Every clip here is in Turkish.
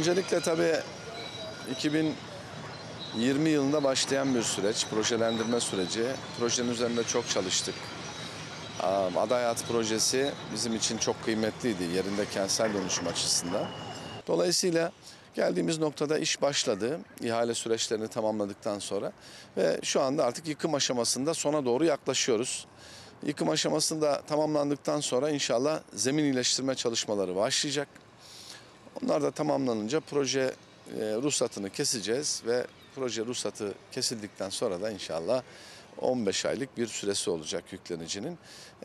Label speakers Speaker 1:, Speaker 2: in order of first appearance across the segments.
Speaker 1: Öncelikle tabii 2020 yılında başlayan bir süreç, projelendirme süreci. Projenin üzerinde çok çalıştık. Am, Ada Hayat projesi bizim için çok kıymetliydi yerinde kentsel dönüşüm açısından. Dolayısıyla geldiğimiz noktada iş başladı. İhale süreçlerini tamamladıktan sonra ve şu anda artık yıkım aşamasında sona doğru yaklaşıyoruz. Yıkım aşamasında tamamlandıktan sonra inşallah zemin iyileştirme çalışmaları başlayacak. Onlar da tamamlanınca proje e, ruhsatını keseceğiz ve proje ruhsatı kesildikten sonra da inşallah 15 aylık bir süresi olacak yüklenicinin.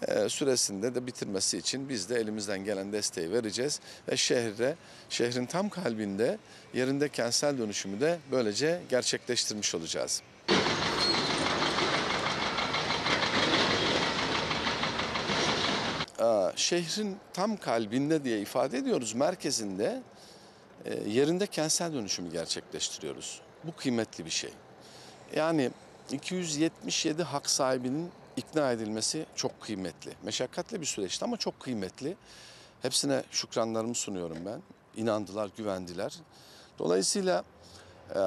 Speaker 1: E, süresinde de bitirmesi için biz de elimizden gelen desteği vereceğiz ve şehre, şehrin tam kalbinde yerinde kentsel dönüşümü de böylece gerçekleştirmiş olacağız. Şehrin tam kalbinde diye ifade ediyoruz. Merkezinde e, yerinde kentsel dönüşümü gerçekleştiriyoruz. Bu kıymetli bir şey. Yani 277 hak sahibinin ikna edilmesi çok kıymetli. Meşakkatli bir süreçti ama çok kıymetli. Hepsine şükranlarımı sunuyorum ben. İnandılar, güvendiler. Dolayısıyla e,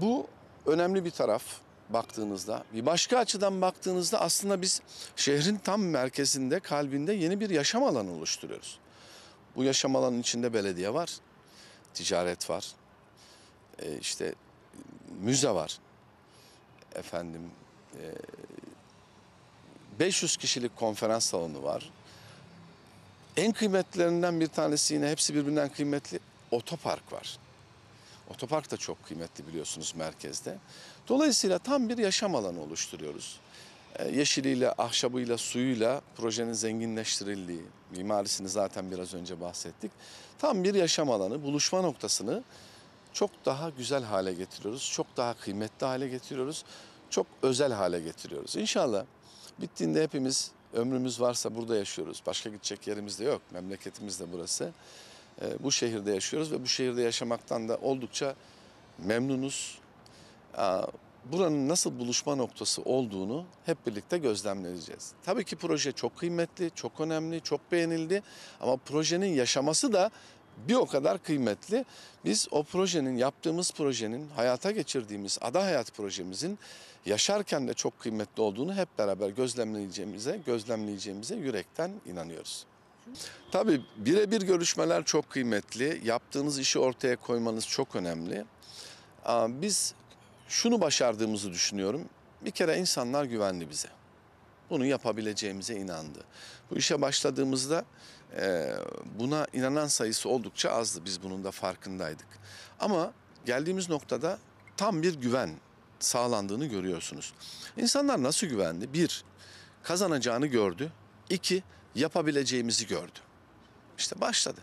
Speaker 1: bu önemli bir taraf baktığınızda. Bir başka açıdan baktığınızda aslında biz şehrin tam merkezinde, kalbinde yeni bir yaşam alanı oluşturuyoruz. Bu yaşam alanının içinde belediye var, ticaret var, e, işte müze var. Efendim e, 500 kişilik konferans salonu var. En kıymetlilerinden bir tanesi yine hepsi birbirinden kıymetli otopark var. Otopark da çok kıymetli biliyorsunuz merkezde. Dolayısıyla tam bir yaşam alanı oluşturuyoruz. Ee, Yeşiliyle, ahşabıyla, suyuyla projenin zenginleştirildiği, mimarisini zaten biraz önce bahsettik. Tam bir yaşam alanı, buluşma noktasını çok daha güzel hale getiriyoruz. Çok daha kıymetli hale getiriyoruz. Çok özel hale getiriyoruz. İnşallah bittiğinde hepimiz ömrümüz varsa burada yaşıyoruz. Başka gidecek yerimiz de yok. Memleketimiz de burası. Ee, bu şehirde yaşıyoruz ve bu şehirde yaşamaktan da oldukça memnunuz. Aa, Buranın nasıl buluşma noktası olduğunu hep birlikte gözlemleyeceğiz. Tabii ki proje çok kıymetli, çok önemli, çok beğenildi ama projenin yaşaması da bir o kadar kıymetli. Biz o projenin, yaptığımız projenin, hayata geçirdiğimiz Ada Hayat projemizin yaşarken de çok kıymetli olduğunu hep beraber gözlemleyeceğimize, gözlemleyeceğimize yürekten inanıyoruz. Tabii birebir görüşmeler çok kıymetli. Yaptığınız işi ortaya koymanız çok önemli. Biz şunu başardığımızı düşünüyorum. Bir kere insanlar güvendi bize. Bunu yapabileceğimize inandı. Bu işe başladığımızda e, buna inanan sayısı oldukça azdı. Biz bunun da farkındaydık. Ama geldiğimiz noktada tam bir güven sağlandığını görüyorsunuz. İnsanlar nasıl güvendi? Bir, kazanacağını gördü. İki, yapabileceğimizi gördü. İşte başladı.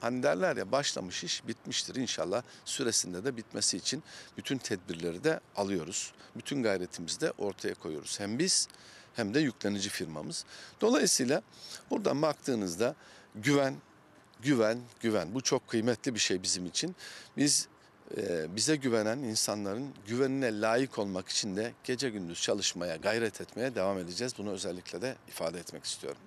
Speaker 1: Hani derler ya başlamış iş bitmiştir inşallah süresinde de bitmesi için bütün tedbirleri de alıyoruz. Bütün gayretimizi de ortaya koyuyoruz. Hem biz hem de yüklenici firmamız. Dolayısıyla buradan baktığınızda güven, güven, güven bu çok kıymetli bir şey bizim için. Biz e, bize güvenen insanların güvenine layık olmak için de gece gündüz çalışmaya, gayret etmeye devam edeceğiz. Bunu özellikle de ifade etmek istiyorum.